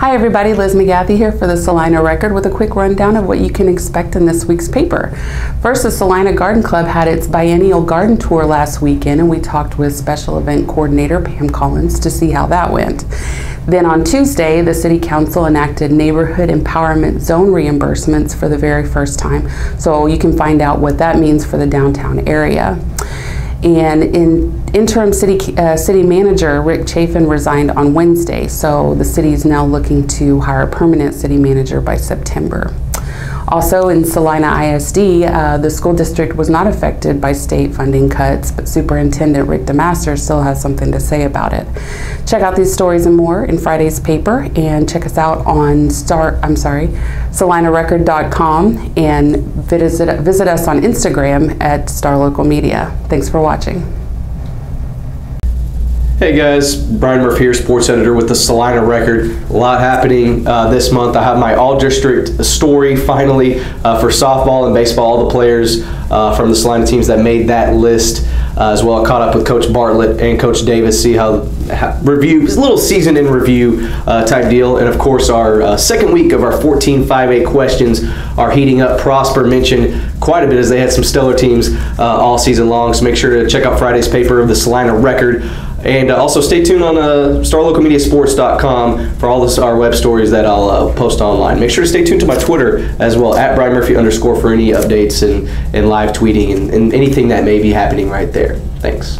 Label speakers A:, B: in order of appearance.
A: Hi everybody, Liz McGathy here for the Celina Record with a quick rundown of what you can expect in this week's paper. First, the Celina Garden Club had its biennial garden tour last weekend and we talked with special event coordinator Pam Collins to see how that went. Then on Tuesday, the City Council enacted neighborhood empowerment zone reimbursements for the very first time, so you can find out what that means for the downtown area. And in interim city uh, city manager Rick Chafin resigned on Wednesday, so the city is now looking to hire a permanent city manager by September. Also in Celina ISD, uh, the school district was not affected by state funding cuts, but Superintendent Rick DeMaster still has something to say about it. Check out these stories and more in Friday's paper, and check us out on Star. I'm sorry, CelinaRecord.com, and visit visit us on Instagram at Star Local Media. Thanks for watching.
B: Hey guys, Brian Murphy here, sports editor with the Celina Record. A lot happening uh, this month. I have my all district story finally uh, for softball and baseball. All the players uh, from the Celina teams that made that list uh, as well. I caught up with Coach Bartlett and Coach Davis, see how, how review, a little season in review uh, type deal. And of course, our uh, second week of our 14 5A questions are heating up. Prosper mentioned quite a bit as they had some stellar teams all season long. So make sure to check out Friday's paper of the Celina Record. And uh, also stay tuned on uh, starlocalmediasports.com for all this, our web stories that I'll uh, post online. Make sure to stay tuned to my Twitter as well, at Brian Murphy underscore for any updates and, and live tweeting and, and anything that may be happening right there. Thanks.